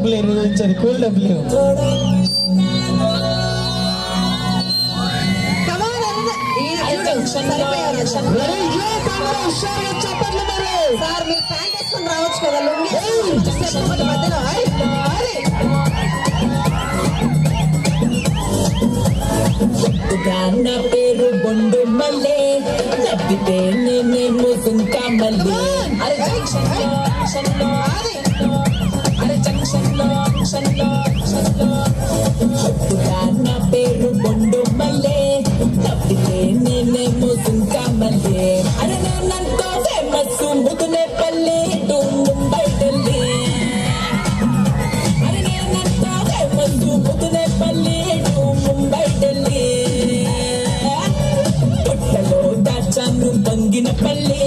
డబ్బులు ఎన్ని వచ్చారు కూల్ డబ్బులు సార్ మీరు ప్యాంట్ పేరు బొండు మల్లే తప్పితే నేను సుంకా మల్లే. అరే నా పేరు బొండు మల్లే తప్పితే నేనే మోసుంకా మల్లే అరే నేనంతో ఫేమస్ ముదునే పల్లె డుండు బయటల్లి అరే నేనంతో ఫేమస్ ముదునే పల్లె డుండు బయటల్లి పొట్టలో దాచాను బంగిన పల్లె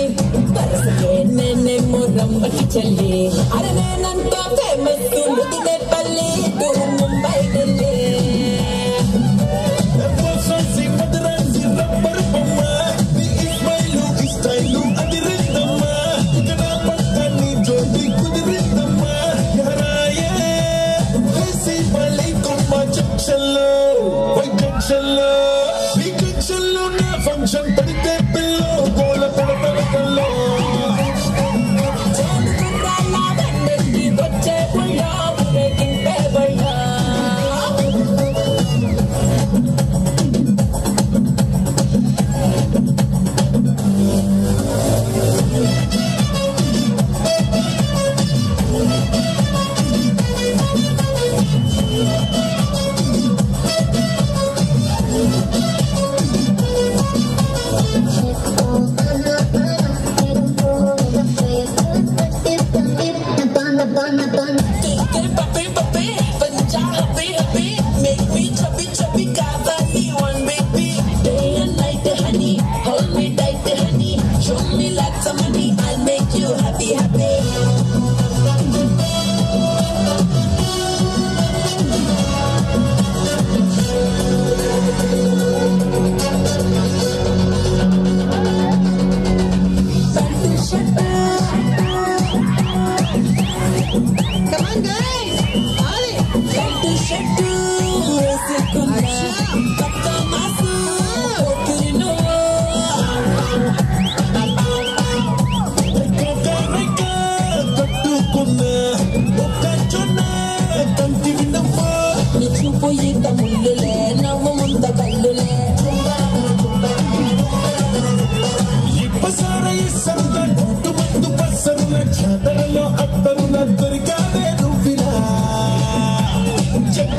పరసలే నేనే మొరంబకి చెల్లి అరే నేనంతో ఫేమస్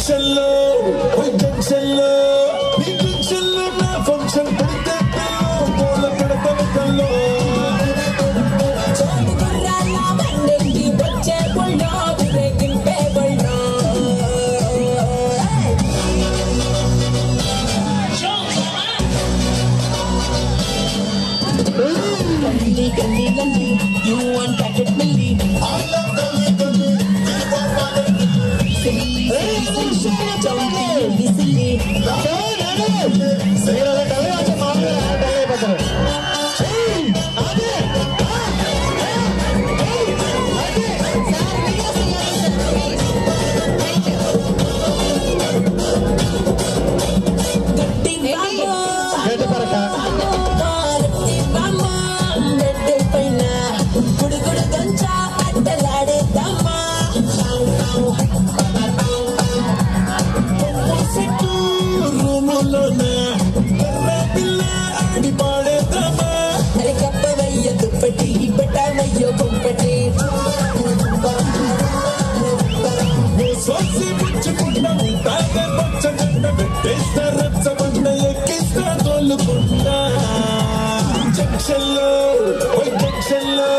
Hello. Castle. జంక్షన్లో జంక్షన్లో